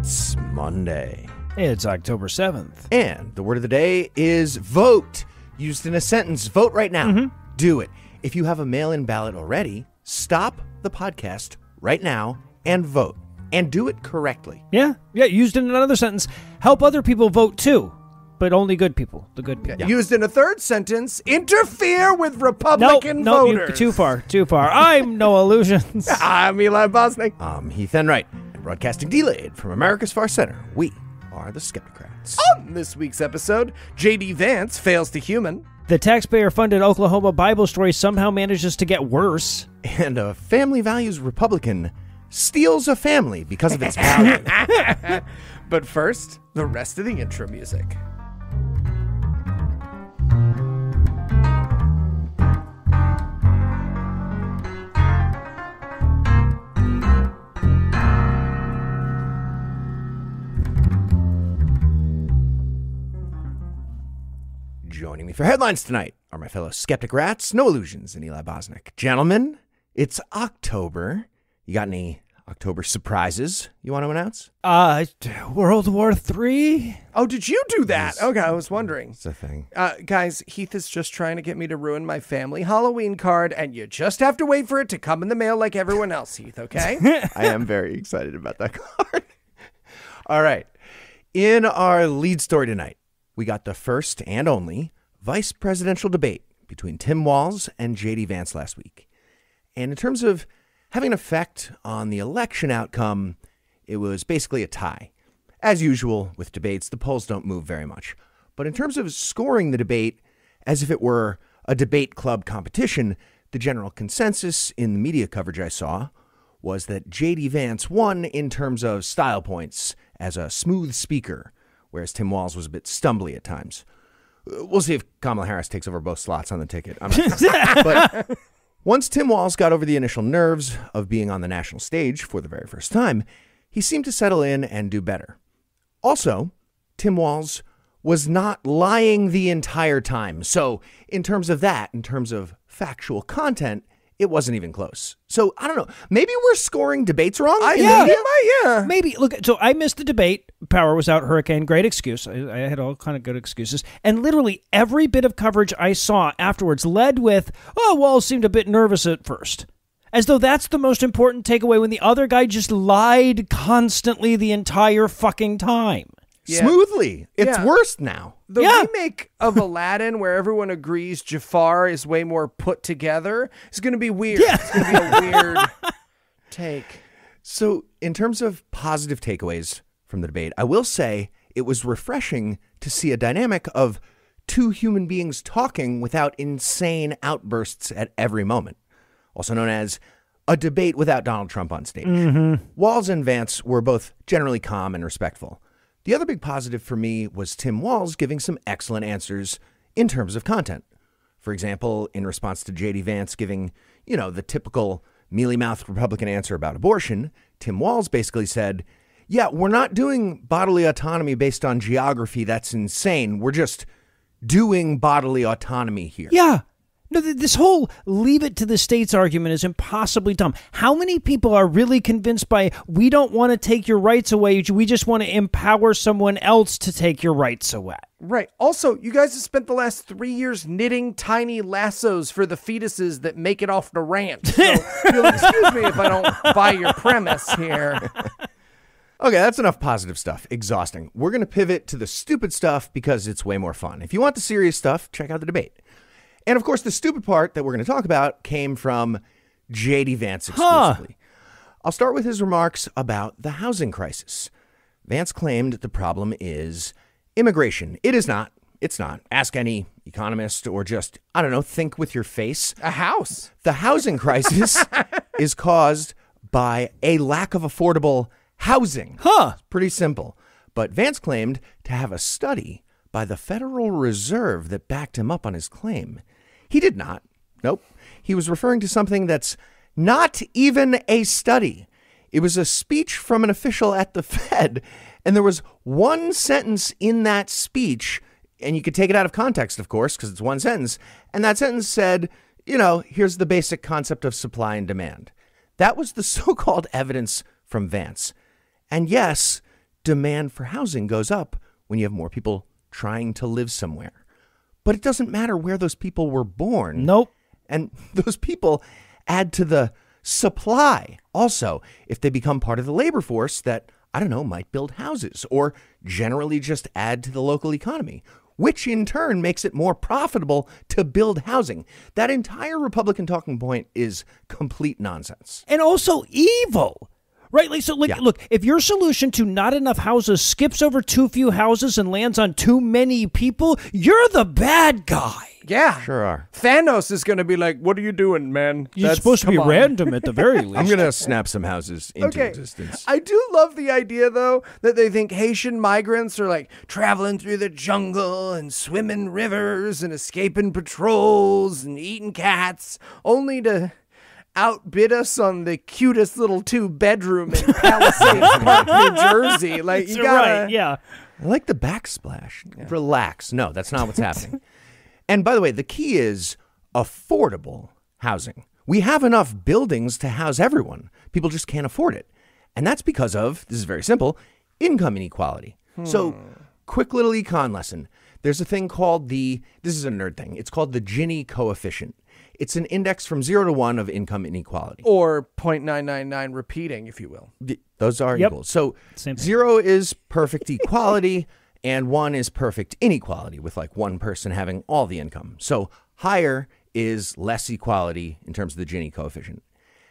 It's Monday. It's October 7th. And the word of the day is vote. Used in a sentence, vote right now. Mm-hmm. Do it. If you have a mail in ballot already, stop the podcast right now and vote. And do it correctly. Yeah, yeah, used in another sentence. Help other people vote too, but only good people. The good people. Used in a third sentence, interfere with No, Republican no, you, voters. too far, too far. I'm no illusions. I'm Eli Bosnick. I'm Heath Enwright, and broadcasting delayed from America's Far Center, we are the Skepticrats. On this week's episode, J.D. Vance fails to human. The taxpayer-funded Oklahoma Bible story somehow manages to get worse. And a family values Republican steals a family because of its value. But first, the rest of the intro music. Joining me for headlines tonight are my fellow skeptic rats, Noah Lugeons, and Eli Bosnick. Gentlemen, it's October. You got any October surprises you want to announce? Uh, World War Three. Oh, did you do that? Okay, I was wondering. It's a thing. Uh, guys, Heath is just trying to get me to ruin my family Halloween card, and you just have to wait for it to come in the mail like everyone else, Heath, okay? I am very excited about that card. All right. In our lead story tonight, we got the first and only vice presidential debate between Tim Walz and J.D. Vance last week. And in terms of having an effect on the election outcome, it was basically a tie. As usual with debates, the polls don't move very much. But in terms of scoring the debate as if it were a debate club competition, the general consensus in the media coverage I saw was that J.D. Vance won in terms of style points as a smooth speaker, whereas Tim Walz was a bit stumbly at times. We'll see if Kamala Harris takes over both slots on the ticket. I'm but once Tim Walz got over the initial nerves of being on the national stage for the very first time, he seemed to settle in and do better. Also, Tim Walz was not lying the entire time. So, in terms of that, in terms of factual content, it wasn't even close. So, I don't know. Maybe we're scoring debates wrong. I yeah, media? yeah. Maybe look. So I missed the debate. Power was out. Hurricane. Great excuse. I, I had all kind of good excuses. And literally every bit of coverage I saw afterwards led with, "Oh, Walz seemed a bit nervous at first. As though that's the most important takeaway when the other guy just lied constantly the entire fucking time. Yeah. Smoothly. It's Yeah. worse now. The Yeah. remake of Aladdin, where everyone agrees Jafar is way more put together, is going to be weird. Yeah. It's going to be a weird take. So, in terms of positive takeaways from the debate, I will say it was refreshing to see a dynamic of two human beings talking without insane outbursts at every moment, also known as a debate without Donald Trump on stage. Mm-hmm. Walz and Vance were both generally calm and respectful. The other big positive for me was Tim Walz giving some excellent answers in terms of content. For example, in response to J.D. Vance giving, you know, the typical mealy mouthed Republican answer about abortion, Tim Walz basically said, Yeah, we're not doing bodily autonomy based on geography. That's insane. We're just doing bodily autonomy here. Yeah. No, this whole leave it to the states argument is impossibly dumb. How many people are really convinced by we don't want to take your rights away, we just want to empower someone else to take your rights away? Right. Also, you guys have spent the last three years knitting tiny lassos for the fetuses that make it off the ranch. So you'll excuse me if I don't buy your premise here. Okay, that's enough positive stuff. Exhausting. We're going to pivot to the stupid stuff because it's way more fun. If you want the serious stuff, check out the debate. And of course, the stupid part that we're going to talk about came from J.D. Vance exclusively. I'll start with his remarks about the housing crisis. Vance claimed the problem is immigration. It is not. It's not. Ask any economist or just, I don't know, think with your face. A house. The housing crisis is caused by a lack of affordable housing. Huh. Pretty simple. But Vance claimed to have a study by the Federal Reserve that backed him up on his claim. He did not. Nope. He was referring to something that's not even a study. It was a speech from an official at the Fed, and there was one sentence in that speech, and you could take it out of context, of course, because it's one sentence, and that sentence said, you know, here's the basic concept of supply and demand. That was the so called evidence from Vance. And yes, demand for housing goes up when you have more people trying to live somewhere. But it doesn't matter where those people were born. Nope. And those people add to the supply also if they become part of the labor force that, I don't know, might build houses or generally just add to the local economy, which in turn makes it more profitable to build housing. That entire Republican talking point is complete nonsense. and also evil. Right? Like so like Yeah. look, if your solution to not enough houses skips over too few houses and lands on too many people, you're the bad guy. Yeah. Sure are. Thanos is going to be like, "What are you doing, man? You're That's- supposed to be on." random at the very least. I'm going to snap some houses into Okay. existence. I do love the idea though that they think Haitian migrants are like traveling through the jungle and swimming rivers and escaping patrols and eating cats only to outbid us on the cutest little two bedroom in Palisades Park, New Jersey. Like you You're gotta right, yeah. I like the backsplash. Relax. No, that's not what's happening. And by the way, the key is affordable housing. We have enough buildings to house everyone. People just can't afford it. And that's because of, this is very simple, income inequality. So, hmm. quick little econ lesson. There's a thing called the, this is a nerd thing, it's called the Gini coefficient. It's an index from zero to one of income inequality. or 0.999 repeating, if you will. Th- Those are Yep. equal. So Same thing. zero is perfect equality, and one is perfect inequality, with like one person having all the income. So higher is less equality in terms of the Gini coefficient.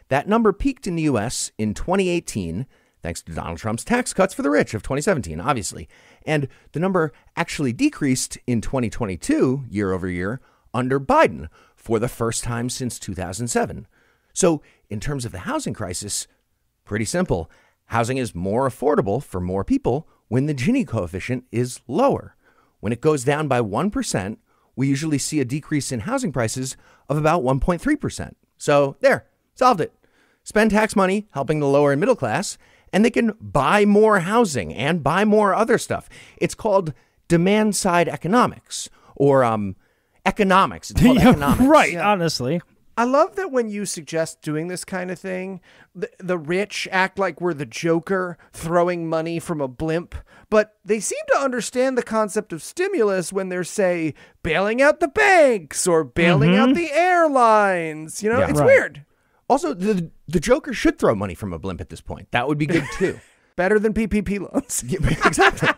That number peaked in the U.S. in 2018, thanks to Donald Trump's tax cuts for the rich of 2017, obviously. And the number actually decreased in 2022, year over year, under Biden for the first time since 2007. So, in terms of the housing crisis, Pretty simple. Housing is more affordable for more people when the Gini coefficient is lower. When it goes down by 1%, we usually see a decrease in housing prices of about 1.3%. So, there, solved it. Spend tax money helping the lower and middle class, and they can buy more housing and buy more other stuff. It's called demand side economics or um, economics. It's called Yeah, economics. right, honestly. I love that when you suggest doing this kind of thing, the, the rich act like we're the Joker throwing money from a blimp, but they seem to understand the concept of stimulus when they're, say, bailing out the banks or bailing out mm-hmm. the airlines. You know, Yeah. it's Right. weird. Also, the, the Joker should throw money from a blimp at this point. That would be good too. Better than PPP loans. Yeah, exactly.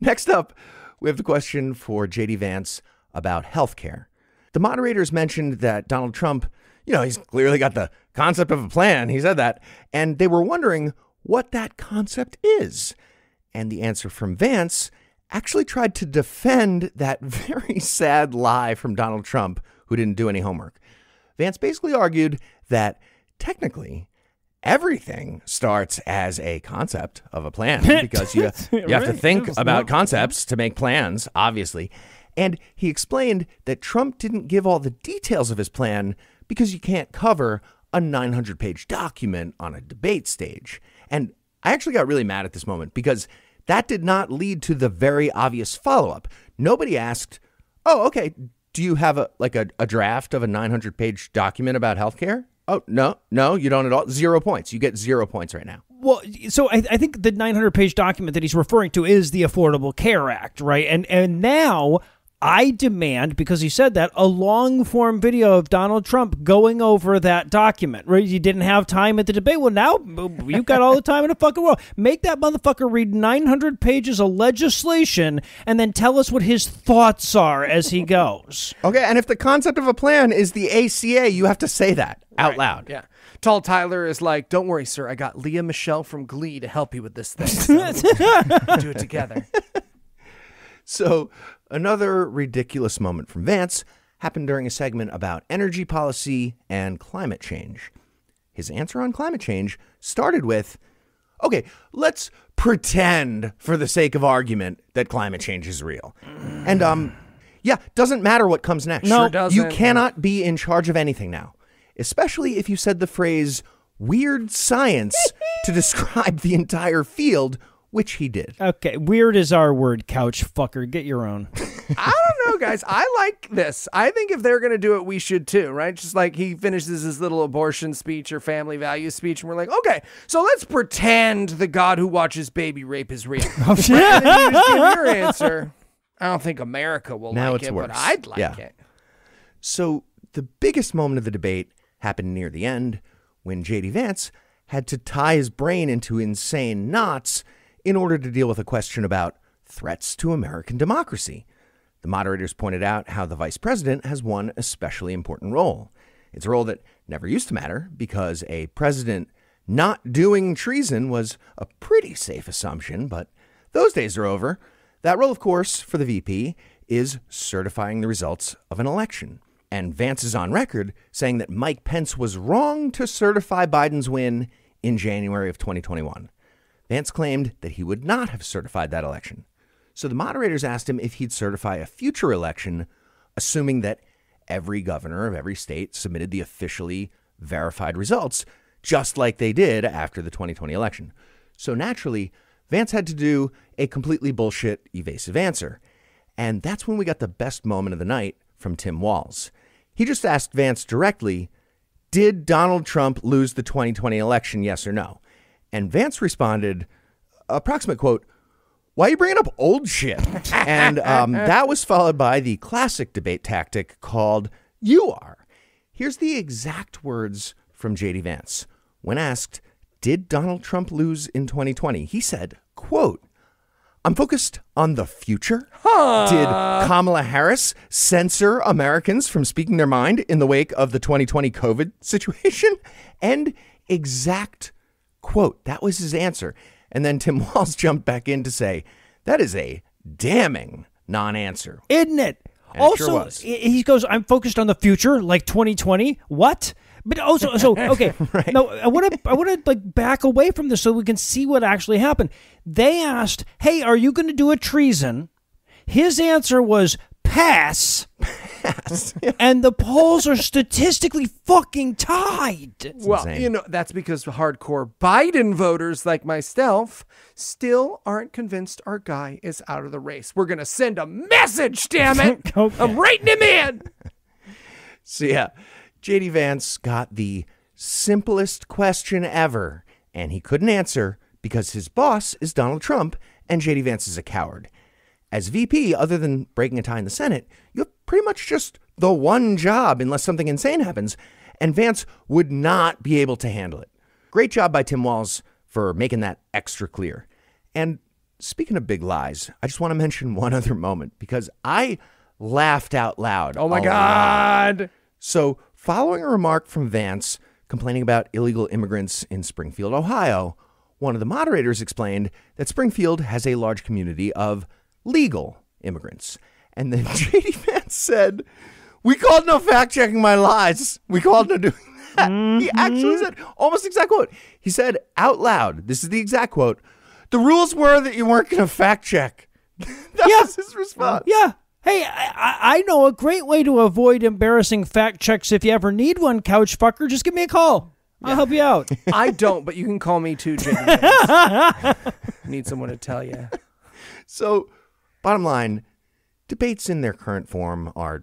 Next up, we have the question for JD Vance about healthcare. The moderators mentioned that Donald Trump, you know, he's clearly got the concept of a plan. He said that. And they were wondering what that concept is. And the answer from Vance actually tried to defend that very sad lie from Donald Trump, who didn't do any homework. Vance basically argued that technically everything starts as a concept of a plan because you, you have to think about concepts to make plans, obviously. And he explained that Trump didn't give all the details of his plan because you can't cover a 900 page document on a debate stage. And I actually got really mad at this moment because that did not lead to the very obvious follow up. Nobody asked, oh, okay, do you have a like a, a draft of a 900 page document about healthcare? Oh, no, no, you don't at all. Zero points. You get zero points right now. Well, so I, I think the 900 page document that he's referring to is the Affordable Care Act, right? And and now I demand because he said that a long form video of Donald Trump going over that document. Right? You didn't have time at the debate. Well, now you've got all the time in the fucking world. Make that motherfucker read 900 pages of legislation and then tell us what his thoughts are as he goes. Okay, and if the concept of a plan is the ACA, you have to say that out loud. Yeah. Tall Tyler is like, don't worry, sir. I got Lea Michele from Glee to help you with this thing. So do it together. So, another ridiculous moment from Vance happened during a segment about energy policy and climate change. His answer on climate change started with okay, let's pretend for the sake of argument that climate change is real. And, um, yeah, doesn't matter what comes next. No, Sure doesn't. You cannot be in charge of anything now, especially if you said the phrase weird science to describe the entire field which he did. Okay, weird is our word, couch fucker. Get your own. I don't know, guys. I like this. I think if they're going to do it, we should too, right? Just like he finishes his little abortion speech or family value speech, and we're like, okay, so let's pretend the God who watches baby rape is real. Oh, and you just give your answer. I don't think America will Now like it's it, worse. but I'd like Yeah. it. So the biggest moment of the debate happened near the end when J.D. Vance had to tie his brain into insane knots in order to deal with a question about threats to American democracy. The moderators pointed out how the vice president has one especially important role. It's a role that never used to matter because a president not doing treason was a pretty safe assumption, but those days are over. That role, of course, for the VP is certifying the results of an election. And Vance is on record saying that Mike Pence was wrong to certify Biden's win in January of 2021. Vance claimed that he would not have certified that election. So the moderators asked him if he'd certify a future election, assuming that every governor of every state submitted the officially verified results, just like they did after the 2020 election. So naturally, Vance had to do a completely bullshit, evasive answer. And that's when we got the best moment of the night from Tim Walz. He just asked Vance directly, Did Donald Trump lose the 2020 election, yes or no? And Vance responded, approximate quote, why are you bringing up old shit? and um, that was followed by the classic debate tactic called You Are. Here's the exact words from J.D. Vance. When asked, did Donald Trump lose in 2020? He said, quote, I'm focused on the future. Did Kamala Harris censor Americans from speaking their mind in the wake of the 2020 COVID situation? And exact quote. That was his answer. And then Tim Walz jumped back in to say, that is a damning non answer. Isn't it? And it sure also, he he goes, I'm focused on the future, like 2020. What? But also, so okay, no, I want to, I want to like back away from this so we can see what actually happened. They asked, "Hey, are you going to do a treason?" His answer was pass. and the polls are statistically fucking tied. Well, insane. you know, that's because hardcore Biden voters like myself still aren't convinced our guy is out of the race. We're going to send a message, damn it. Okay. I'm writing him in. So, yeah, JD Vance got the simplest question ever, and he couldn't answer because his boss is Donald Trump and JD Vance is a coward. As VP, other than breaking a tie in the Senate, you have pretty much just the one job unless something insane happens, and Vance would not be able to handle it. Great job by Tim Walz for making that extra clear. And speaking of big lies, I just want to mention one other moment because I laughed out loud. Oh my. God. So, following a remark from Vance complaining about illegal immigrants in Springfield, Ohio, one of the moderators explained that Springfield has a large community of legal immigrants. And then JD Vance said, We called no fact checking my lies. We called no doing that. He mm-hmm. actually said almost exact quote. He said out loud, this is the exact quote, the rules were that you weren't going to fact check. that Yeah. was his response. Yeah. Hey, I, I I know a great way to avoid embarrassing fact checks if you ever need one, couch fucker. Just give me a call. I'll help you out. I don't, but you can call me too, Jamie. Need someone to tell you. So, bottom line, debates in their current form are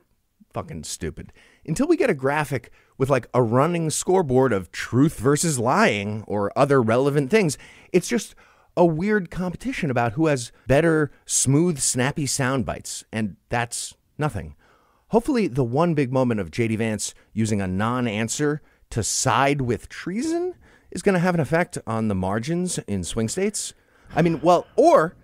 fucking stupid. Until we get a graphic with like a running scoreboard of truth versus lying or other relevant things, it's just a weird competition about who has better, smooth, snappy sound bites, and that's nothing. Hopefully, the one big moment of JD Vance using a non answer to side with treason is going to have an effect on the margins in swing states. I mean, well, or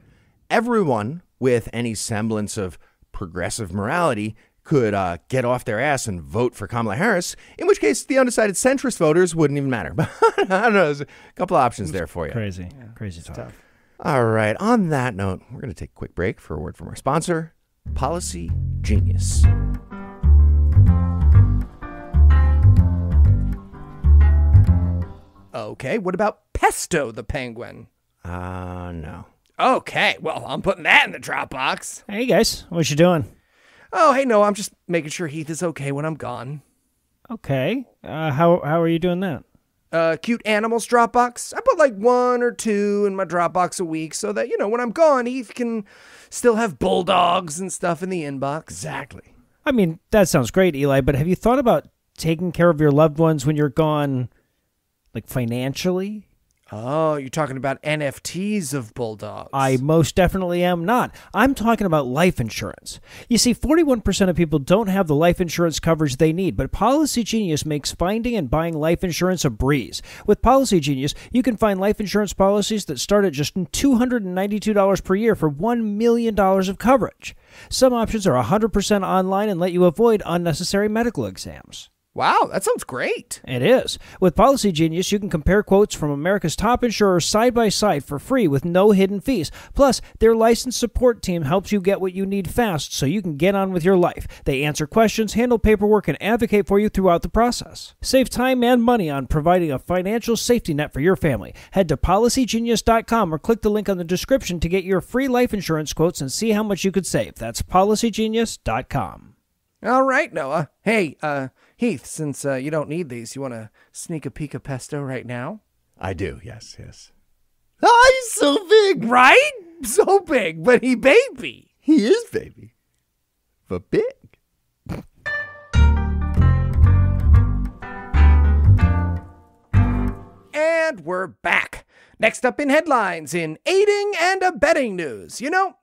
everyone with any semblance of progressive morality could uh, get off their ass and vote for Kamala Harris, in which case the undecided centrist voters wouldn't even matter. But I don't know. There's a couple options there for you. Crazy, crazy talk. All right. On that note, we're going to take a quick break for a word from our sponsor, Policy Genius. Okay, what about Pesto the penguin? Uh, no. Okay, well, I'm putting that in the Dropbox. Hey guys, what you doing? Oh, hey, no, I'm just making sure Heath is okay when I'm gone. Okay. Uh, how how are you doing that? uh, cute animals Dropbox. I put like one or two in my Dropbox a week so that, you know, when I'm gone, Heath can still have bulldogs and stuff in the inbox. Exactly. I mean, that sounds great, Eli, but have you thought about taking care of your loved ones when you're gone, like financially? Oh, you're talking about NFTs of bulldogs. I most definitely am not. I'm talking about life insurance. You see, 41% of people don't have the life insurance coverage they need, but Policy Genius makes finding and buying life insurance a breeze. With Policy Genius, you can find life insurance policies that start at just $292 per year for $1 million of coverage. Some options are 100% online and let you avoid unnecessary medical exams. Wow, that sounds great. It is. With Policy Genius, you can compare quotes from America's top insurers side by side for free with no hidden fees. Plus, their licensed support team helps you get what you need fast so you can get on with your life. They answer questions, handle paperwork, and advocate for you throughout the process. Save time and money on providing a financial safety net for your family. Head to policygenius.com or click the link on the description to get your free life insurance quotes and see how much you could save. That's policygenius.com. All right, Noah. Hey, uh, Heath, since uh, you don't need these, you want to sneak a peek of pesto right now? I do. Yes, yes. Oh, he's so big. Right? So big, but he baby. He is baby. But big. And we're back. Next up in headlines in aiding and abetting news. You know,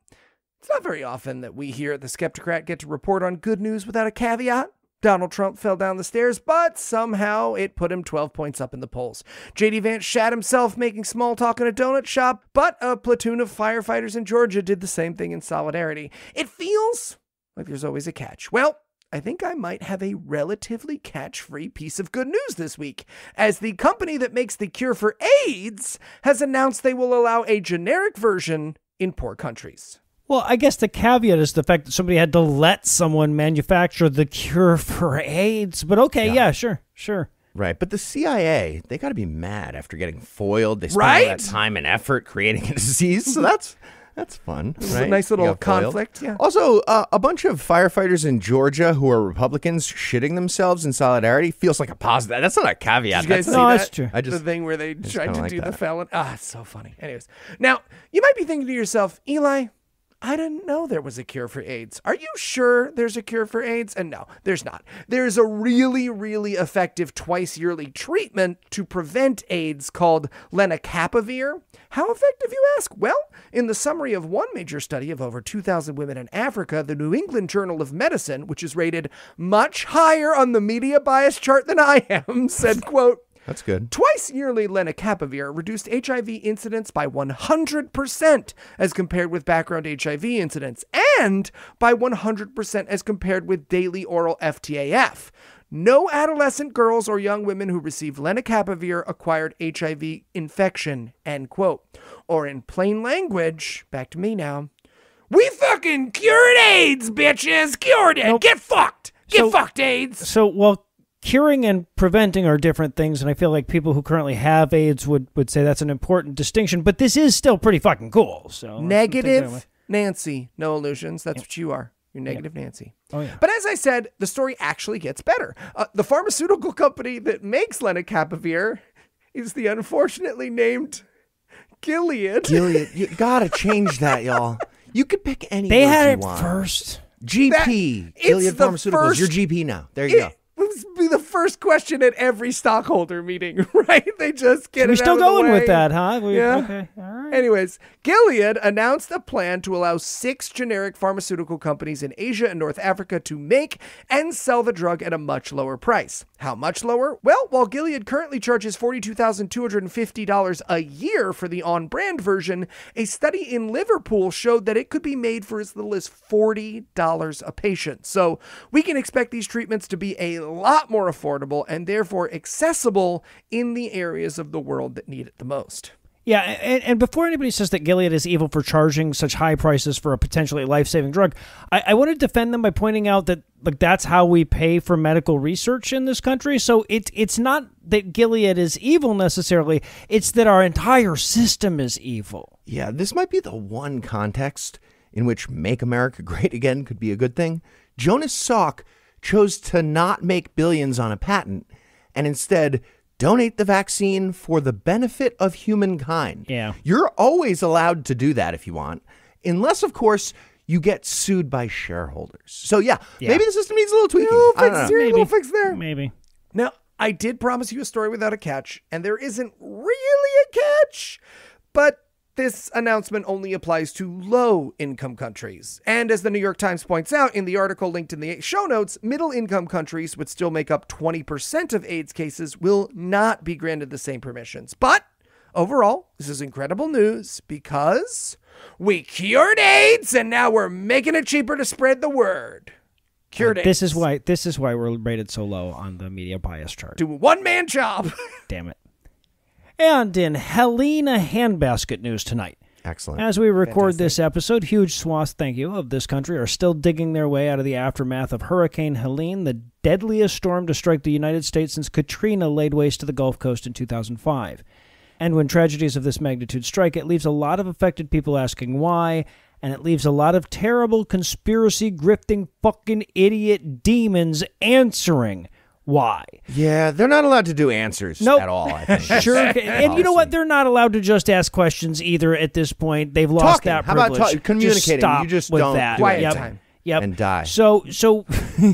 it's not very often that we here at the Skepticrat get to report on good news without a caveat. Donald Trump fell down the stairs, but somehow it put him 12 points up in the polls. JD Vance shat himself making small talk in a donut shop, but a platoon of firefighters in Georgia did the same thing in solidarity. It feels like there's always a catch. Well, I think I might have a relatively catch free piece of good news this week, as the company that makes the cure for AIDS has announced they will allow a generic version in poor countries. Well, I guess the caveat is the fact that somebody had to let someone manufacture the cure for AIDS. But okay, yeah, Yeah. sure, sure. Right, but the CIA, they got to be mad after getting foiled. They spent all Right? that time and effort creating a disease, so that's that's fun. is a nice little conflict, yeah. Also, uh, a bunch of firefighters in Georgia who are Republicans shitting themselves in solidarity feels like a positive. That's not a caveat. Did you guys that's see No, that? that's true. I just- the thing where they tried to like do the that. felon. Ah, it's so funny. Anyways, now you might be thinking to yourself, Eli, I didn't know there was a cure for AIDS. Are you sure there's a cure for AIDS? And no, there's not. There's a really, really effective twice yearly treatment to prevent AIDS called lenacapavir. How effective, you ask? Well, in the summary of one major study of over 2,000 women in Africa, the New England Journal of Medicine, which is rated much higher on the media bias chart than I am, said, quote, That's good. Twice yearly lenacapavir reduced HIV incidence by 100% as compared with background HIV incidence and by 100% as compared with daily oral FTAF. No adolescent girls or young women who received lenacapavir acquired HIV infection, end quote. Or in plain language, back to me now. We fucking cured AIDS, bitches! Cured it! Nope. Get fucked! Get So- fucked, AIDS! So, well, curing and preventing are different things, and I feel like people who currently have AIDS would, would say that's an important distinction. But this is still pretty fucking cool. So let's take that away. Negative Nancy, Noah Lugeons. That's what you are. You're negative Nancy. Oh yeah. But as I said, the story actually gets better. Uh, the pharmaceutical company that makes lenacapavir is the unfortunately named Gilead. Gilead, you gotta change that, y'all. You could pick any. They had you it want. first. GP, That- it's Gilead the Pharmaceuticals. first- Your GP now. There you go. It would be the first question at every stockholder meeting, right? They just get We're it still out of the going with that, huh? We, Yeah. Okay. All right. Anyways, Gilead announced a plan to allow six generic pharmaceutical companies in Asia and North Africa to make and sell the drug at a much lower price. How much lower? Well, while Gilead currently charges $42,250 a year for the on brand version, a study in Liverpool showed that it could be made for as little as $40 a patient. So we can expect these treatments to be a lot more affordable and therefore accessible in the areas of the world that need it the most. Yeah, and, and before anybody says that Gilead is evil for charging such high prices for a potentially life-saving drug, I, I want to defend them by pointing out that like that's how we pay for medical research in this country. So it's it's not that Gilead is evil necessarily; it's that our entire system is evil. Yeah, this might be the one context in which Make America Great Again could be a good thing. Jonas Salk chose to not make billions on a patent and instead donate the vaccine for the benefit of humankind. Yeah. You're always allowed to do that if you want, unless, of course, you get sued by shareholders. So, yeah, Yeah. maybe the system needs a little tweaking. Little I don't fix, know. here, Maybe. little fix there. Maybe. Now, I did promise you a story without a catch, and there isn't really a catch, but this announcement only applies to low income countries. And as the New York Times points out in the article linked in the show notes, middle income countries would still make up 20% of AIDS cases, will not be granted the same permissions. But overall, this is incredible news because we cured AIDS and now we're making it cheaper to spread the word. Cured AIDS. This is why this is why we're rated so low on the media bias chart. Do a one man job. Damn it. And in Helena handbasket news tonight. Excellent. As we record this episode, huge swaths, thank you, of this country are still digging their way out of the aftermath of Hurricane Helene, the deadliest storm to strike the United States since Katrina laid waste to the Gulf Coast in 2005. And when tragedies of this magnitude strike, it leaves a lot of affected people asking why, and it leaves a lot of terrible conspiracy grifting fucking idiot demons answering why. yeah, they're not allowed to do answers Nope. at all, I think. Sure. and you know what? They're not allowed to just ask questions either at this point. They've lost Talking. that How about privilege. talk- communicating? Just stop You just with don't that. do Quiet yep. time. Yep. And die. So so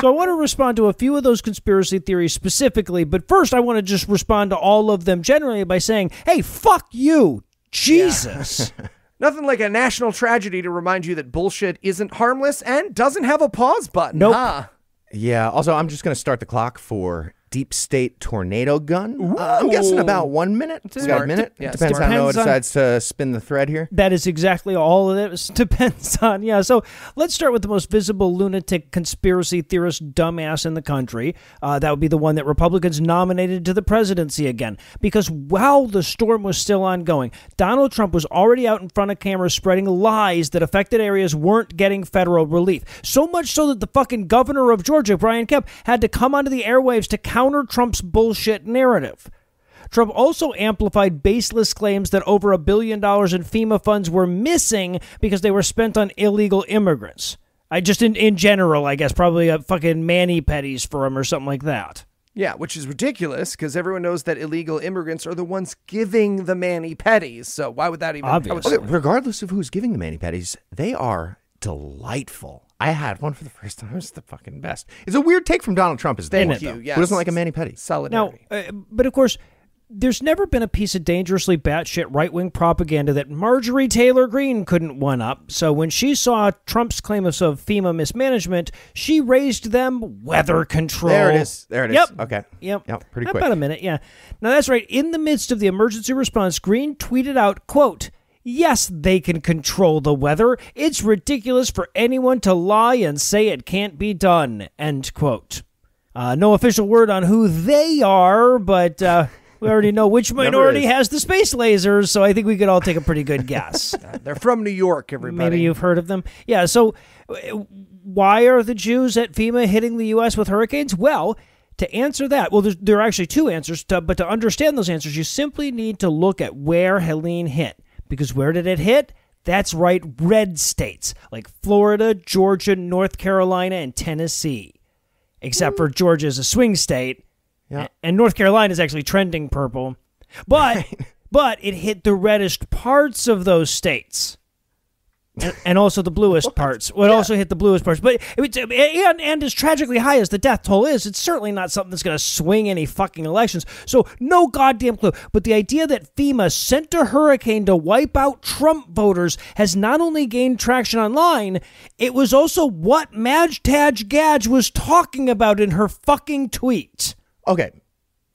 So I want to respond to a few of those conspiracy theories specifically, but first I want to just respond to all of them generally by saying, "Hey, fuck you. Jesus." Nothing like a national tragedy to remind you that bullshit isn't harmless and doesn't have a pause button. Nope. huh? Yeah. Also, I'm just going to start the clock for Deep State Tornado Gun. Uh, I'm guessing about one minute. We got a minute. Yeah, Depends smart. how Depends on- decides to spin the thread here. That is exactly all of it depends on. Yeah, so let's start with the most visible lunatic conspiracy theorist dumbass in the country. Uh, that would be the one that Republicans nominated to the presidency again. Because while the storm was still ongoing, Donald Trump was already out in front of cameras spreading lies that affected areas weren't getting federal relief. So much so that the fucking governor of Georgia, Brian Kemp, had to come onto the airwaves to counter Trump's bullshit narrative. Trump also amplified baseless claims that over a billion dollars in FEMA funds were missing because they were spent on illegal immigrants. I just in, in general, I guess, probably a fucking manny petties for him or something like that. Yeah, which is ridiculous because everyone knows that illegal immigrants are the ones giving the manny petties. So why would that even? Obvious. Okay, regardless of who's giving the mani petties, they are delightful. I had one for the first time. It was the fucking best. It's a weird take from Donald Trump, is the Thank point, you, though. yes. Who doesn't like a Manny petty? Now, Solidarity. uh, but of course, there's never been a piece of dangerously batshit right wing propaganda that Marjorie Taylor Greene couldn't one up. So when she saw Trump's claim of of FEMA mismanagement, she raised them weather control. There it is. There it is. Yep. Okay. Yep. Yep, pretty quick. About a minute, yeah. Now that's right. In the midst of the emergency response, Greene tweeted out, quote, Yes, they can control the weather. It's ridiculous for anyone to lie and say it can't be done. End quote. Uh, no official word on who they are, but uh, we already know which minority has the space lasers, so I think we could all take a pretty good guess. They're from New York, everybody. Maybe you've heard of them. Yeah, so uh, why are the Jews at FEMA hitting the U.S. with hurricanes? Well, to answer that, well, there are actually two answers, to, but to understand those answers, you simply need to look at where Helene hit. Because where did it hit? That's right, red states like Florida, Georgia, North Carolina, and Tennessee. Except for hmm. Georgia's a swing state, Yeah. and North Carolina is actually trending purple. But but it hit the reddest parts of those states. And, and also the bluest parts. Well, it also hit the bluest parts. But it's, and, and as tragically high as the death toll is, it's certainly not something that's going to swing any fucking elections. So no goddamn clue. But the idea that FEMA sent a hurricane to wipe out Trump voters has not only gained traction online, it was also what Madge Taj Gadge was talking about in her fucking tweet. Okay.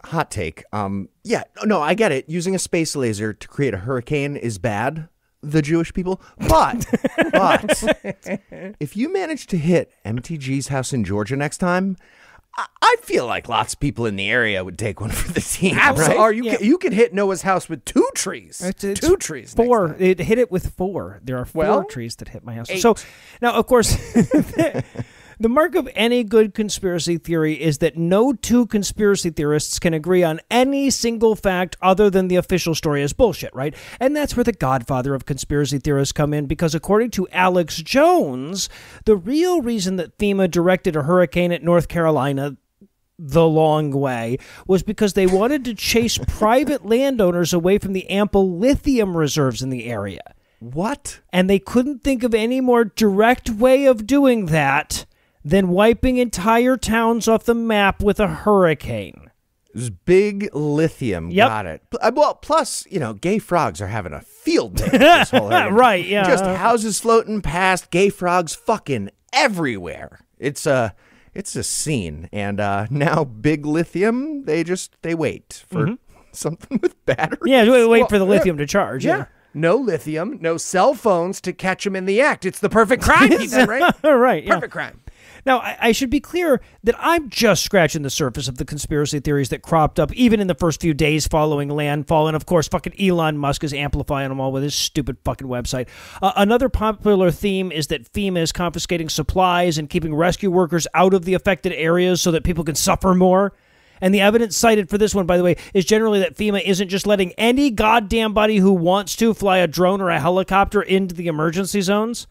Hot take. Um, yeah, no, I get it. Using a space laser to create a hurricane is bad. The Jewish people, but but if you manage to hit MTG's house in Georgia next time, I, I feel like lots of people in the area would take one for the team. Absolutely. right? Or you, can, you can hit Noah's house with two trees. It's- it's two trees. next Four. time. It hit it with four. There are four Well, trees that hit my house. eight. So now, of course, the mark of any good conspiracy theory is that no two conspiracy theorists can agree on any single fact other than the official story is bullshit, right? And that's where the godfather of conspiracy theorists come in because according to Alex Jones, the real reason that FEMA directed a hurricane at North Carolina the long way was because they wanted to chase private landowners away from the ample lithium reserves in the area. What? And they couldn't think of any more direct way of doing that than wiping entire towns off the map with a hurricane. Big lithium. Yep. Got it. Uh, Well, plus, you know, gay frogs are having a field day. this whole hurricane. Right, yeah. Just houses floating past, gay frogs fucking everywhere. It's a, it's a scene. And uh, now, big lithium, they just they wait for something with batteries. Mm-hmm. Yeah, wait, wait Well, for the yeah. lithium to charge. Yeah. No lithium, no cell phones to catch him in the act. It's the perfect crime, right? All right. Yeah. Perfect crime. Now, I, I should be clear that I'm just scratching the surface of the conspiracy theories that cropped up even in the first few days following landfall. And of course, fucking Elon Musk is amplifying them all with his stupid fucking website. Uh, another popular theme is that FEMA is confiscating supplies and keeping rescue workers out of the affected areas so that people can suffer more. And the evidence cited for this one, by the way, is generally that FEMA isn't just letting any goddamn body who wants to fly a drone or a helicopter into the emergency zones.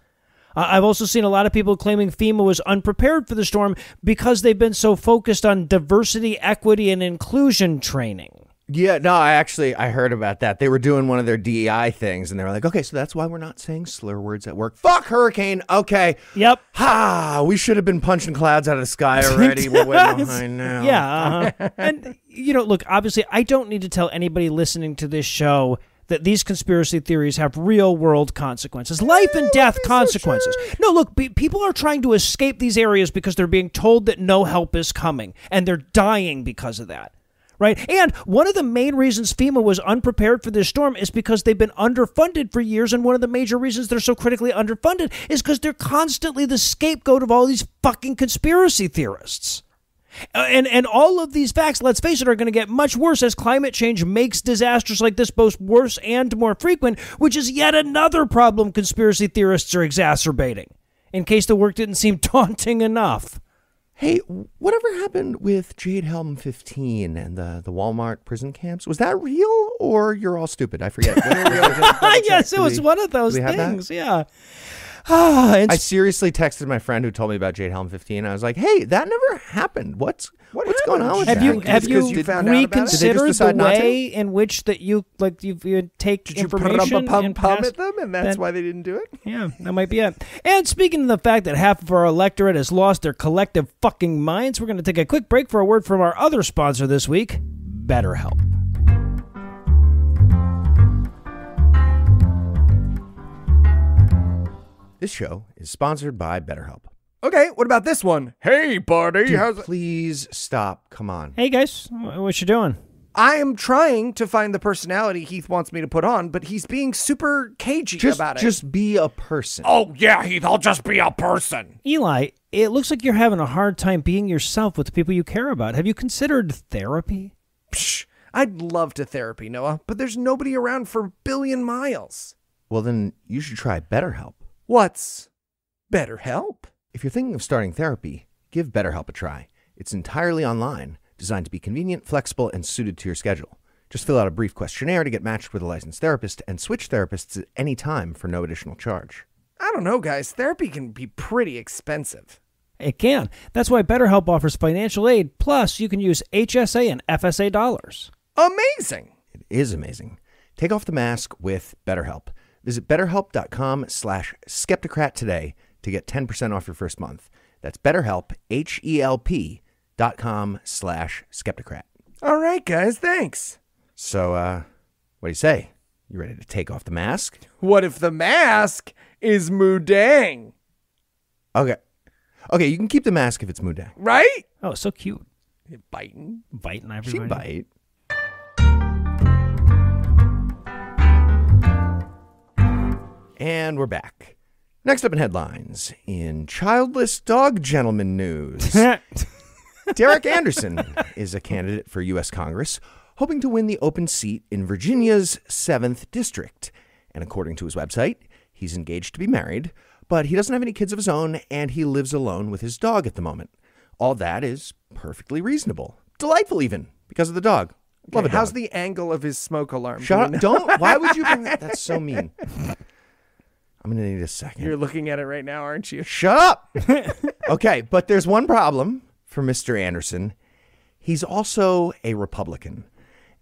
Uh, I've also seen a lot of people claiming FEMA was unprepared for the storm because they've been so focused on diversity, equity, and inclusion training. Yeah, no, I actually I heard about that. They were doing one of their DEI things, and they were like, "Okay, so that's why we're not saying slur words at work." Fuck hurricane. Okay. Yep. Ha! We should have been punching clouds out of the sky already. we're way behind now. Yeah. uh-huh. and, you know, look, obviously, I don't need to tell anybody listening to this show that these conspiracy theories have real world consequences, life and death consequences. No, look, pe- people are trying to escape these areas because they're being told that no help is coming, and they're dying because of that. Right? And one of the main reasons FEMA was unprepared for this storm is because they've been underfunded for years. And one of the major reasons they're so critically underfunded is because they're constantly the scapegoat of all these fucking conspiracy theorists. Uh, and and all of these facts, let's face it, are going to get much worse as climate change makes disasters like this both worse and more frequent, which is yet another problem conspiracy theorists are exacerbating. In case the work didn't seem daunting enough. Hey, whatever happened with Jade Helm 15 and the, the Walmart prison camps? Was that real or you're all stupid? I forget. What are we gonna double check? yes, it was one of those do we have that? things. Yeah. Ah, and I seriously texted my friend who told me about Jade Helm 15. I was like, "Hey, that never happened. What's What what's going on with have that?" you have you, you found out about it? Did they just reconsidered the decide not to? way in which that you like you, you take Did you information a pum and pum pass- at them, and that's that- why they didn't do it? Yeah, that might be it. And speaking of the fact that half of our electorate has lost their collective fucking minds, we're going to take a quick break for a word from our other sponsor this week, BetterHelp. This show is sponsored by BetterHelp. Okay, what about this one? Hey, buddy, Dude, how's please stop. Come on. Hey guys, what you doing? I am trying to find the personality Heath wants me to put on, but he's being super cagey Just about it. just be a person. oh yeah, Heath, I'll just be a person. Eli, it looks like you're having a hard time being yourself with the people you care about. Have you considered therapy? Psh, I'd love to therapy, Noah, but there's nobody around for a billion miles. Well, then you should try BetterHelp. What's BetterHelp? If you're thinking of starting therapy, give BetterHelp a try. It's entirely online, designed to be convenient, flexible, and suited to your schedule. Just fill out a brief questionnaire to get matched with a licensed therapist and switch therapists at any time for no additional charge. I don't know, guys. Therapy can be pretty expensive. It can. That's why BetterHelp offers financial aid. Plus, you can use HSA and FSA dollars. Amazing. It is amazing. Take off the mask with BetterHelp. Visit betterhelp.com slash skepticrat today to get 10% off your first month. That's betterhelp, H-E-L-P dot com slash skepticrat. All right, guys, thanks. So, uh, what do you say? You ready to take off the mask? What if the mask is Mudang? Okay. Okay, you can keep the mask if it's Mudang. Right? Oh, so cute. Biting. Biting everybody? She bite. And we're back. Next up in headlines, in childless dog gentleman news, Derek Anderson is a candidate for U.S. Congress, hoping to win the open seat in Virginia's 7th District. And according to his website, he's engaged to be married, but he doesn't have any kids of his own, and he lives alone with his dog at the moment. All that is perfectly reasonable. Delightful, even, because of the dog. Love a How's the angle of his smoke alarm? Shut up. Don't. Why would you bring that? That's so mean. I'm going to need a second. You're looking at it right now, aren't you? Shut up. okay, but there's one problem for Mr. Anderson. He's also a Republican.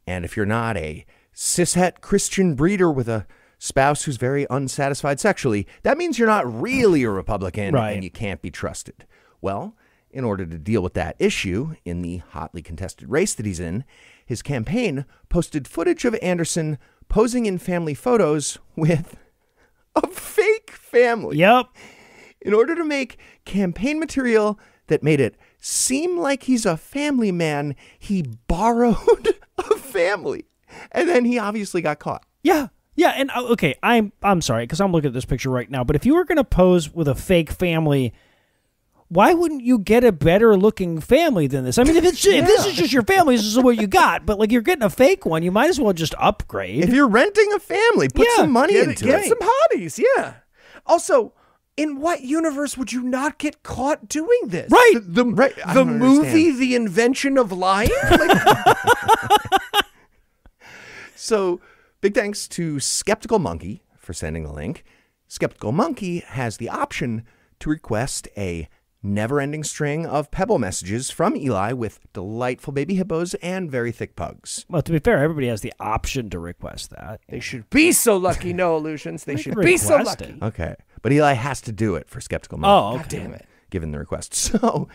And if you're not a cishet Christian breeder with a spouse who's very unsatisfied sexually, that means you're not really a Republican Right. and you can't be trusted. Well, in order to deal with that issue in the hotly contested race that he's in, his campaign posted footage of Anderson posing in family photos with a fake family Yep. in order to make campaign material that made it seem like he's a family man, he borrowed a family. And then he obviously got caught. Yeah. Yeah, and uh, okay, I'm I'm sorry because I'm looking at this picture right now. But if you were going to pose with a fake family, why wouldn't you get a better looking family than this? I mean, if it's if this is just your family, this is what you got. But like you're getting a fake one, you might as well just upgrade. If you're renting a family, put Yeah, some money Get, into get it. Get some hotties, yeah. Also, in what universe would you not get caught doing this? Right. The, the, Right, the movie, understand. The Invention of Lying? Like, So, big thanks to Skeptical Monkey for sending the link. Skeptical Monkey has the option to request a never ending string of Pebble messages from Eli with delightful baby hippos and very thick pugs. well, to be fair, everybody has the option to request that. they should be so lucky, no illusions. They should be so lucky. it. Okay. But Eli has to do it for Skeptical. Oh, okay. Damn it. given the request. So,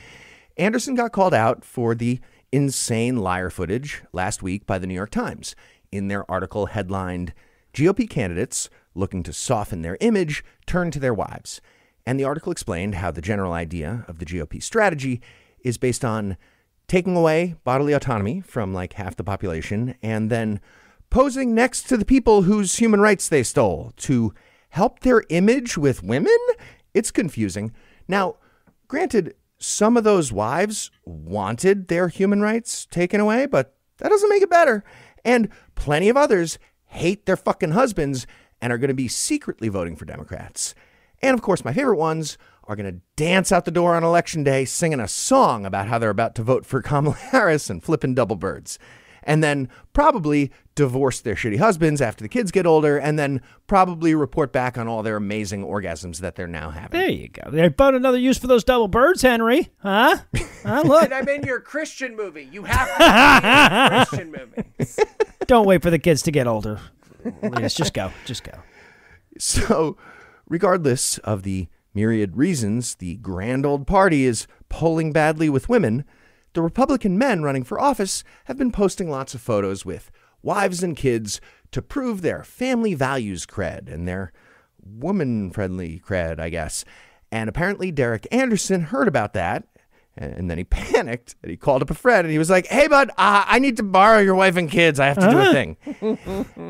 Anderson got called out for the insane liar footage last week by the New York Times in their article headlined GOP candidates looking to soften their image turn to their wives. And the article explained how the general idea of the GOP strategy is based on taking away bodily autonomy from like half the population and then posing next to the people whose human rights they stole to help their image with women? It's confusing. Now, granted, some of those wives wanted their human rights taken away, but that doesn't make it better. And plenty of others hate their fucking husbands and are going to be secretly voting for Democrats. And of course, my favorite ones are going to dance out the door on election day singing a song about how they're about to vote for Kamala Harris and flipping double birds. And then probably divorce their shitty husbands after the kids get older, and then probably report back on all their amazing orgasms that they're now having. There you go. They found another use for those double birds, Henry. Huh? huh? Look, And I'm in your Christian movie. You have to be in a Christian movie. don't wait for the kids to get older. Yes, just go. Just go. So, regardless of the myriad reasons the grand old party is polling badly with women, the Republican men running for office have been posting lots of photos with wives and kids to prove their family values cred and their woman friendly cred, I guess. And apparently, Derek Anderson heard about that. And then he panicked and he called up a friend and he was like, Hey, bud, uh, I need to borrow your wife and kids. I have to do a thing.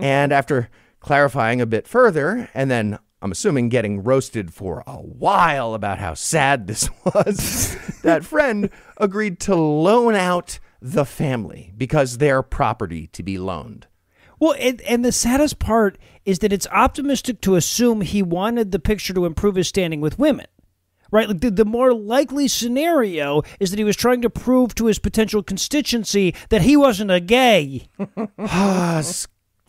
and after clarifying a bit further, and then I'm assuming getting roasted for a while about how sad this was, that friend agreed to loan out the family because they're property to be loaned. Well, and, and the saddest part is that it's optimistic to assume he wanted the picture to improve his standing with women. Right? Like the, the more likely scenario is that he was trying to prove to his potential constituency that he wasn't a gay. Ah,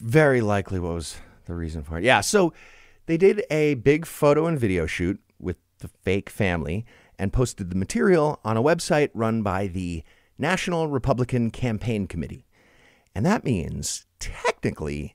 very likely what was the reason for it. Yeah, so they did a big photo and video shoot with the fake family and posted the material on a website run by the National Republican Campaign Committee. And that means technically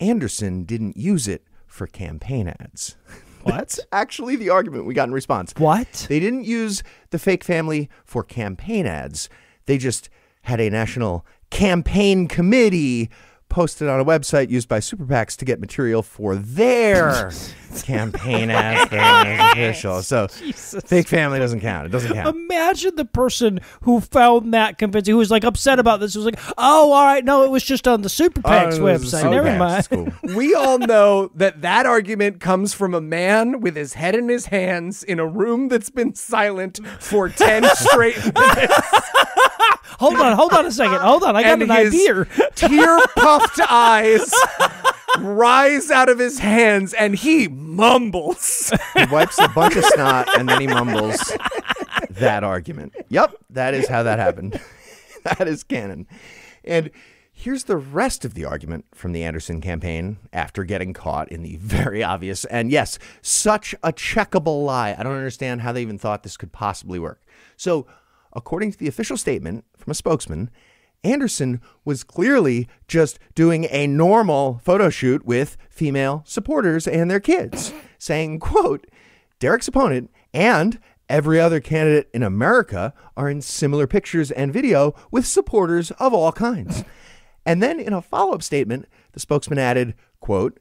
Anderson didn't use it for campaign ads. That's actually the argument we got in response. What? They didn't use the fake family for campaign ads. They just had a national campaign committee posted on a website used by super PACs to get material for their campaign ads that are official. So fake family doesn't count. It doesn't count. Imagine the person who found that convincing, who was like upset about this, who was like, "Oh, all right, no, it was just on the Super PAC's Oh, website. Super Never PACs. mind." Cool. We all know that that argument comes from a man with his head in his hands in a room that's been silent for 10 straight minutes. Hold on, hold on a second. Hold on, I got and an his idea. tear puffed eyes rise out of his hands and he mumbles. He wipes a bunch of snot and then he mumbles that argument. Yep, that is how that happened. that is canon. And here's the rest of the argument from the Anderson campaign after getting caught in the very obvious and yes, such a checkable lie. I don't understand how they even thought this could possibly work. So, according to the official statement from a spokesman, Anderson was clearly just doing a normal photo shoot with female supporters and their kids, saying, quote, Derek's opponent and every other candidate in America are in similar pictures and video with supporters of all kinds. And then in a follow-up statement, the spokesman added, quote,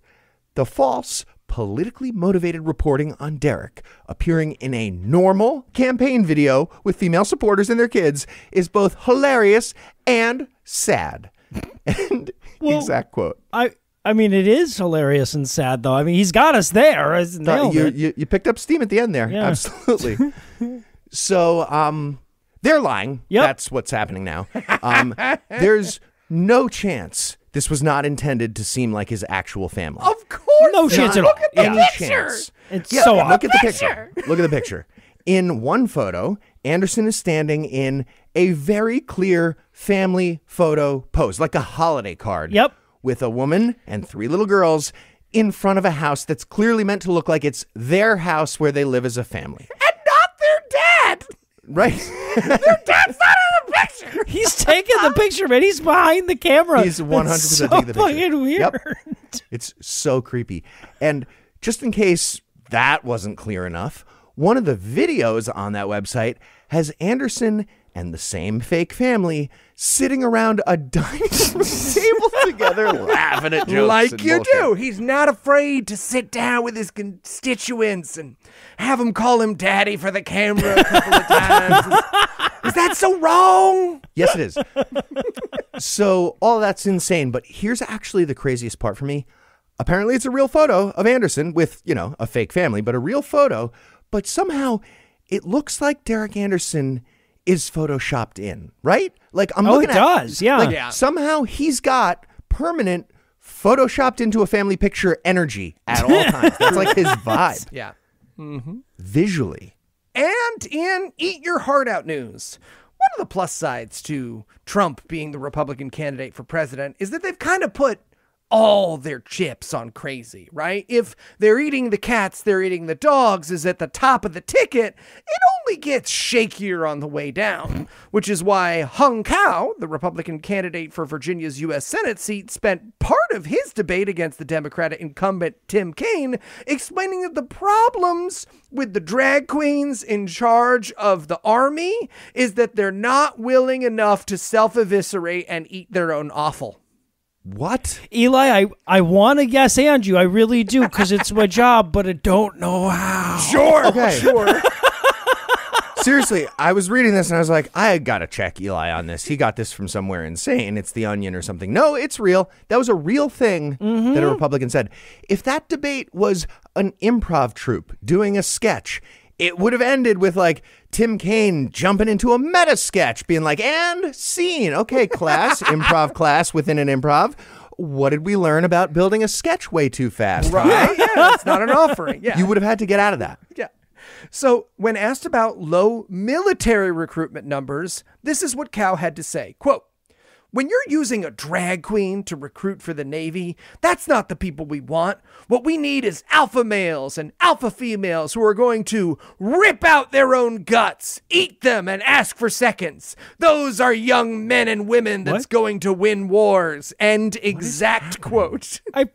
the false politically motivated reporting on Derek appearing in a normal campaign video with female supporters and their kids is both hilarious and sad. and Well, exact quote. I I mean, it is hilarious and sad, though. I mean, he's got us there. Nailed you, you you picked up steam at the end there. Yeah. Absolutely. so um they're lying. Yep. That's what's happening now. Um there's no chance this was not intended to seem like his actual family. Of course. No not. chance at all. Look at the any picture. chance. It's Yeah, so look at the picture. Look at the picture. In one photo, Anderson is standing in a very clear family photo pose, like a holiday card. Yep. With a woman and three little girls in front of a house that's clearly meant to look like it's their house where they live as a family. And not their dad. Right? Their dad's not in the picture. He's taking the picture, man. He's behind the camera. He's 100% It's so taking the picture. fucking weird. Yep. It's so creepy. And just in case that wasn't clear enough, one of the videos on that website has Anderson and the same fake family sitting around a dining table together laughing at jokes. like you bullshit. do. He's not afraid to sit down with his constituents and have them call him daddy for the camera a couple of times. Is, is that so wrong? Yes, it is. so all that's insane, but here's actually the craziest part for me. Apparently, it's a real photo of Anderson with, you know, a fake family, but a real photo. But somehow it looks like Derek Anderson is photoshopped in, right? Like I'm Oh, looking it at does, yeah. Like Yeah. somehow he's got permanent photoshopped into a family picture energy at all times. That's like his vibe Yeah. Mm-hmm. visually. And in Eat Your Heart Out news, one of the plus sides to Trump being the Republican candidate for president is that they've kind of put all their chips on crazy, right? If they're eating the cats, they're eating the dogs is at the top of the ticket, it only gets shakier on the way down, which is why Hung Cao, the Republican candidate for Virginia's U.S. Senate seat, spent part of his debate against the Democratic incumbent Tim Kaine explaining that the problems with the drag queens in charge of the army is that they're not willing enough to self eviscerate and eat their own offal. What? Eli, I, I want to yes and you. I really do because it's my job, but I don't know how. Sure, Okay. sure. Seriously, I was reading this and I was like, I gotta check Eli on this. He got this from somewhere insane. It's the Onion or something. No, it's real. That was a real thing that Mm-hmm. a Republican said. If that debate was an improv troupe doing a sketch, it would have ended with like Tim Kaine jumping into a meta sketch, being like, and scene. Okay, class, improv class within an improv. What did we learn about building a sketch way too fast? Right? Yeah, it's not an offering. Yeah. You would have had to get out of that. Yeah. So, when asked about low military recruitment numbers, this is what Cao had to say. Quote, when you're using a drag queen to recruit for the Navy, that's not the people we want. What we need is alpha males and alpha females who are going to rip out their own guts, eat them, and ask for seconds. Those are young men and women that's What? going to win wars. End exact quote. I,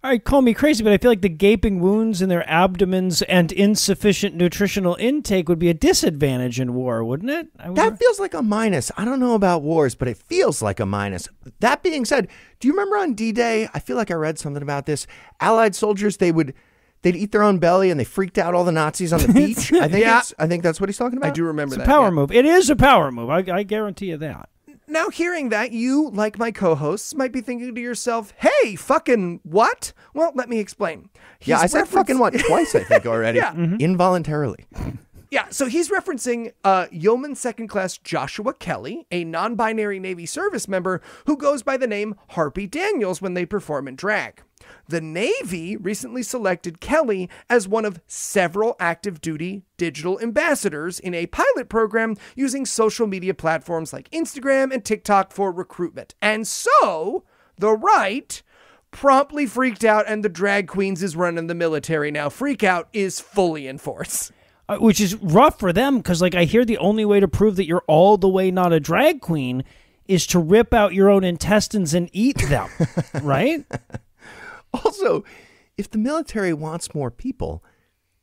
I call me crazy, but I feel like the gaping wounds in their abdomens and insufficient nutritional intake would be a disadvantage in war, wouldn't it? I wonder- That feels like a minus. I don't know about wars, but it feels like a minus. That being said, do you remember on D-Day? I feel like I read something about this. Allied soldiers, they would they'd eat their own belly and they freaked out all the Nazis on the beach. I think Yeah. it's, I think that's what he's talking about. I do remember it's a that. power yeah. move. It is a power move. I, I guarantee you that. Now, hearing that, you, like my co hosts, might be thinking to yourself, hey, fucking what? Well, let me explain. Yeah, He's I said reference- fucking what twice, I think already. Yeah. Mm-hmm. Involuntarily. Yeah, so he's referencing uh, Yeoman Second Class Joshua Kelly, a non binary Navy service member who goes by the name Harpy Daniels when they perform in drag. The Navy recently selected Kelly as one of several active duty digital ambassadors in a pilot program using social media platforms like Instagram and TikTok for recruitment. And so, the right promptly freaked out, and the drag queens is running the military now. Freak out is fully in force. Uh, which is rough for them because, like, I hear the only way to prove that you're all the way not a drag queen is to rip out your own intestines and eat them, right? Also, if the military wants more people,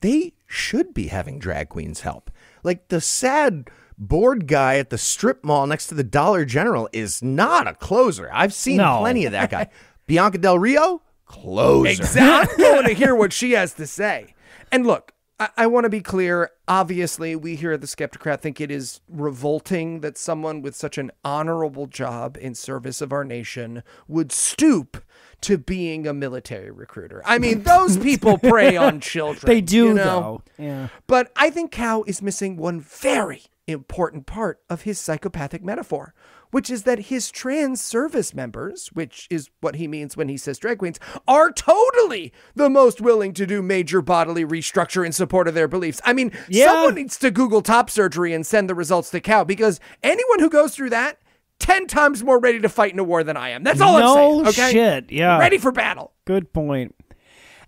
they should be having drag queens help. Like the sad bored guy at the strip mall next to the Dollar General is not a closer. I've seen No. plenty of that guy. Bianca Del Rio, closer. Exactly. I want to hear what she has to say. And look, I, I want to be clear. Obviously, we here at the Skepticrat think it is revolting that someone with such an honorable job in service of our nation would stoop to being a military recruiter. I mean, those people prey on children. They do, you know? though. Yeah. But I think Cao is missing one very important part of his psychopathic metaphor, which is that his trans service members, which is what he means when he says drag queens, are totally the most willing to do major bodily restructure in support of their beliefs. I mean, Yeah. someone needs to Google top surgery and send the results to Cao because anyone who goes through that. 10 times more ready to fight in a war than I am. That's all No I'm saying. Okay. shit, yeah. Ready for battle. Good point.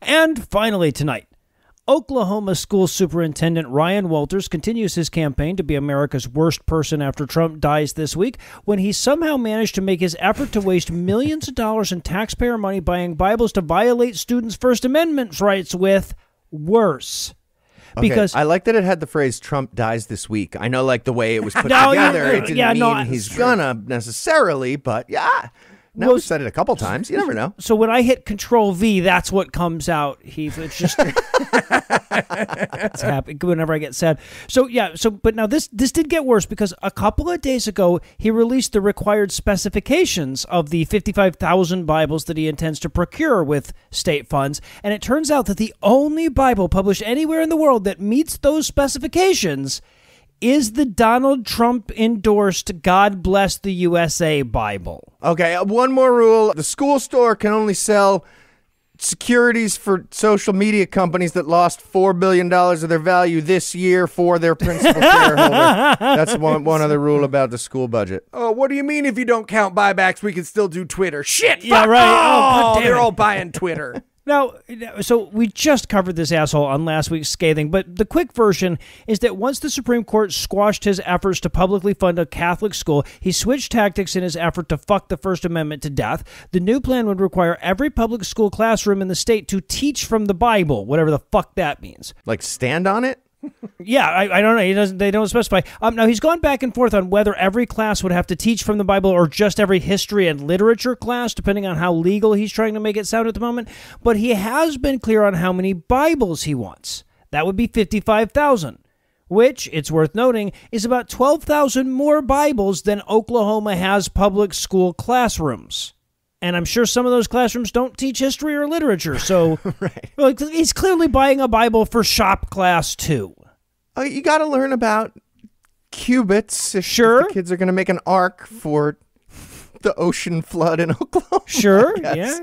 And finally, tonight, Oklahoma School Superintendent Ryan Walters continues his campaign to be America's worst person after Trump dies this week when he somehow managed to make his effort to waste millions of dollars in taxpayer money buying Bibles to violate students' First Amendment rights with worse. Okay, Because I like that it had the phrase "Trump dies this week." I know, like the way it was put No, yeah, together, it didn't yeah, mean no, he's gonna necessarily, but yeah. Now we've said it a couple times. You never know. so when I hit Control V, that's what comes out, Heath. It's just it's happy whenever I get sad. So yeah, so but now this this did get worse because a couple of days ago he released the required specifications of the fifty five thousand Bibles that he intends to procure with state funds, and it turns out that the only Bible published anywhere in the world that meets those specifications is the Donald Trump endorsed God Bless the USA Bible. Okay, uh, one more rule: the school store can only sell securities for social media companies that lost four billion dollars of their value this year for their principal shareholder. That's one one other rule about the school budget. Oh, what do you mean if you don't count buybacks, we can still do Twitter? Shit! Yeah, fuck right. Oh, Oh, they're all buying Twitter. Now, so we just covered this asshole on last week's scathing, but the quick version is that once the Supreme Court squashed his efforts to publicly fund a Catholic school, he switched tactics in his effort to fuck the First Amendment to death. The new plan would require every public school classroom in the state to teach from the Bible, whatever the fuck that means. Like stand on it. Yeah, I, I don't know. He doesn't. They don't specify. Um, now he's gone back and forth on whether every class would have to teach from the Bible or just every history and literature class, depending on how legal he's trying to make it sound at the moment. But he has been clear on how many Bibles he wants. That would be fifty-five thousand, which it's worth noting is about twelve thousand more Bibles than Oklahoma has public school classrooms. And I'm sure some of those classrooms don't teach history or literature. So, Right. like, he's clearly buying a Bible for shop class too. Oh, you got to learn about cubits. If, if Sure. the kids are going to make an arc for the ocean flood in Oklahoma. Sure. Yeah.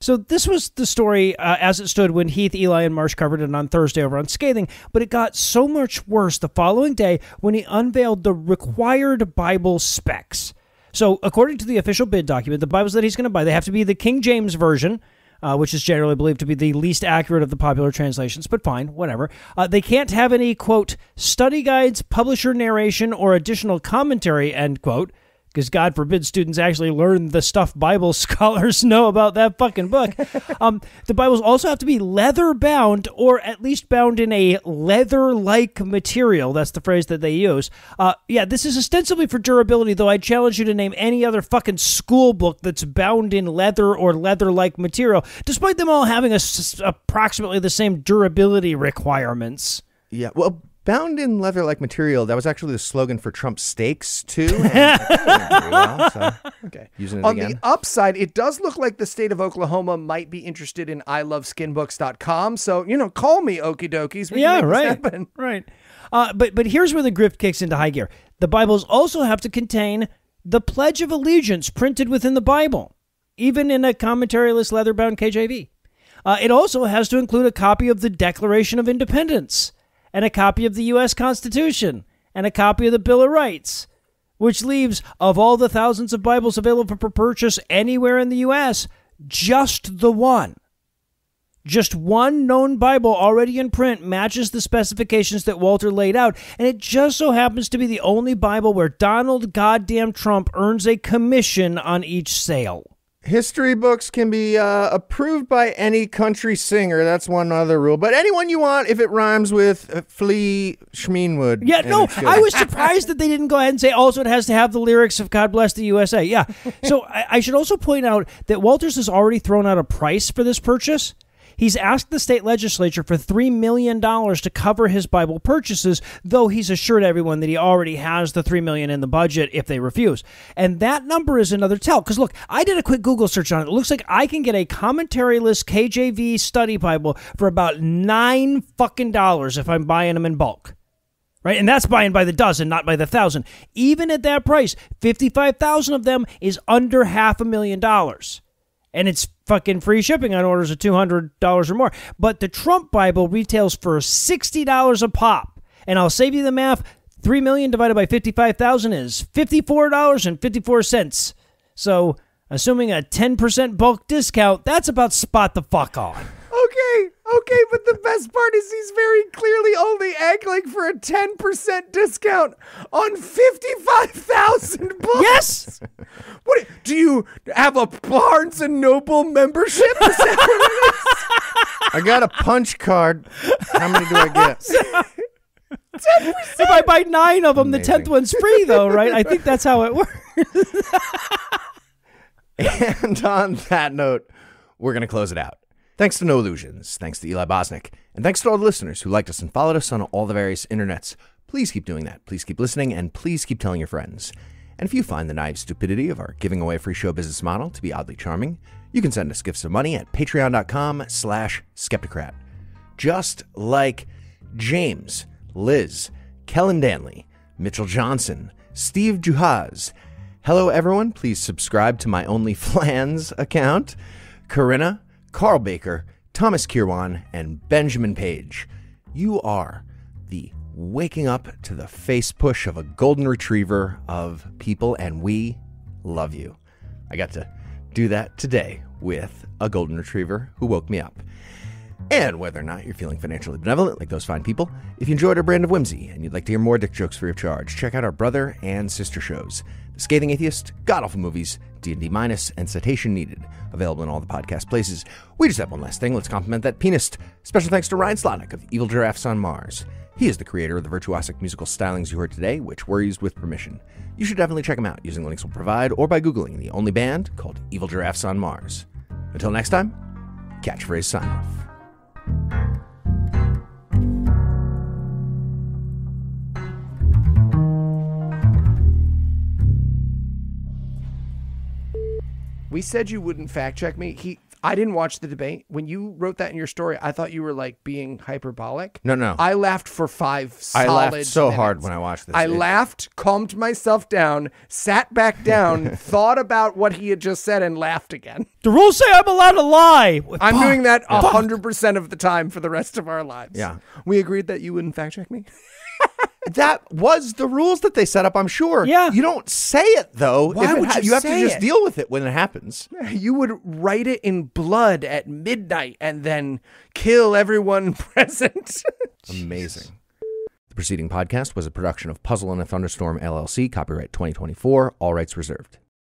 So this was the story uh, as it stood when Heath, Eli, and Marsh covered it on Thursday over on Scathing. But it got so much worse the following day when he unveiled the required Bible specs. So according to the official bid document, the Bibles that he's going to buy they have to be the King James version. Uh, which is generally believed to be the least accurate of the popular translations, but fine, whatever. Uh, they can't have any, quote, study guides, publisher narration, or additional commentary, end quote, because God forbid students actually learn the stuff Bible scholars know about that fucking book. um, the Bibles also have to be leather bound, or at least bound in a leather like material. That's the phrase that they use. Uh, yeah, this is ostensibly for durability, though I challenge you to name any other fucking school book that's bound in leather or leather like material, despite them all having a s approximately the same durability requirements. Yeah. Well, bound in leather like material, that was actually the slogan for Trump steaks, too. and that went pretty well, so Okay. using it On again. the upside, it does look like the state of Oklahoma might be interested in iloveskinbooks.com. So, you know, call me, okie dokies. Yeah, right, right. Uh, but but here's where the grift kicks into high gear. The Bibles also have to contain the Pledge of Allegiance printed within the Bible, even in a commentaryless leather-bound KJV. Uh, it also has to include a copy of the Declaration of Independence and a copy of the U.S. Constitution and a copy of the Bill of Rights, which leaves, of all the thousands of Bibles available for purchase anywhere in the U.S., just the one Just one known Bible already in print matches the specifications that Walter laid out, and it just so happens to be the only Bible where Donald goddamn Trump earns a commission on each sale. History books can be uh, approved by any country singer. That's one other rule. But anyone you want, if it rhymes with uh, Flea Schmeenwood. Yeah, no. I was surprised that they didn't go ahead and say also it has to have the lyrics of God Bless the USA. Yeah. So I, I should also point out that Walters has already thrown out a price for this purchase. He's asked the state legislature for $3 million to cover his Bible purchases, though he's assured everyone that he already has the 3 million in the budget if they refuse. And that number is another tell. Because look, I did a quick Google search on it. It looks like I can get a commentary list KJV study Bible for about nine fucking dollars if I'm buying them in bulk right? And that's buying by the dozen, not by the thousand. Even at that price, 55,000 of them is under half a million dollars. And it's fucking free shipping on orders of $200 or more. But the Trump Bible retails for $60 a pop. And I'll save you the math. 3 million divided by 55,000 is $54.54. So, assuming a 10% bulk discount, that's about spot the fuck on. Okay, okay, but the best part is he's very clearly only angling for a 10% discount on 55,000 books. Yes! What do you have a Barnes and Noble membership? Is that what it is? I got a punch card. How many do I get? If I buy nine of them, the tenth one's free, though, right? I think that's how it works. And on that note, we're going to close it out. Thanks to Noah Lugeons. Thanks to Eli Bosnick. And thanks to all the listeners who liked us and followed us on all the various internets. Please keep doing that. Please keep listening and please keep telling your friends. And if you find the naive stupidity of our giving away free show business model to be oddly charming, you can send us gifts of money at patreon.com slash skepticrat. Just like James, Liz, Kellen Danley, Mitchell Johnson, Steve Juhaz. Hello, everyone. Please subscribe to my OnlyFlans account. Corinna, Carl Baker, Thomas Kirwan, and Benjamin Page. You are the waking up to the face push of a golden retriever of people, and we love you. I got to do that today with a golden retriever who woke me up. And whether or not you're feeling financially benevolent like those fine people, if you enjoyed our brand of whimsy and you'd like to hear more dick jokes free of charge, check out our brother and sister shows, Scathing Atheist, God Awful Movies, D&D Minus, and Citation Needed, available in all the podcast places. We just have one last thing. Let's compliment that pianist. Special thanks to Ryan Slotnick of Evil Giraffes on Mars. He is the creator of the virtuosic musical stylings you heard today, which were used with permission. You should definitely check him out using the links we'll provide or by Googling the only band called Evil Giraffes on Mars. Until next time, catchphrase sign off. We said you wouldn't fact check me. He I didn't watch the debate. When you wrote that in your story, I thought you were like being hyperbolic. No, no. I laughed for five I laughed so hard when I watched this. I It- laughed, calmed myself down, sat back down, thought about what he had just said, and laughed again. The rules say I'm allowed to lie. I'm Fuck. doing that hundred percent of the time for the rest of our lives. Yeah. we agreed that you wouldn't fact check me. That was the rules that they set up, I'm sure. Yeah. You don't say it though. Why would you you have to just it? deal with it when it happens. You would write it in blood at midnight and then kill everyone present. Amazing. The preceding podcast was a production of Puzzle in a Thunderstorm LLC, copyright 2024, all rights reserved.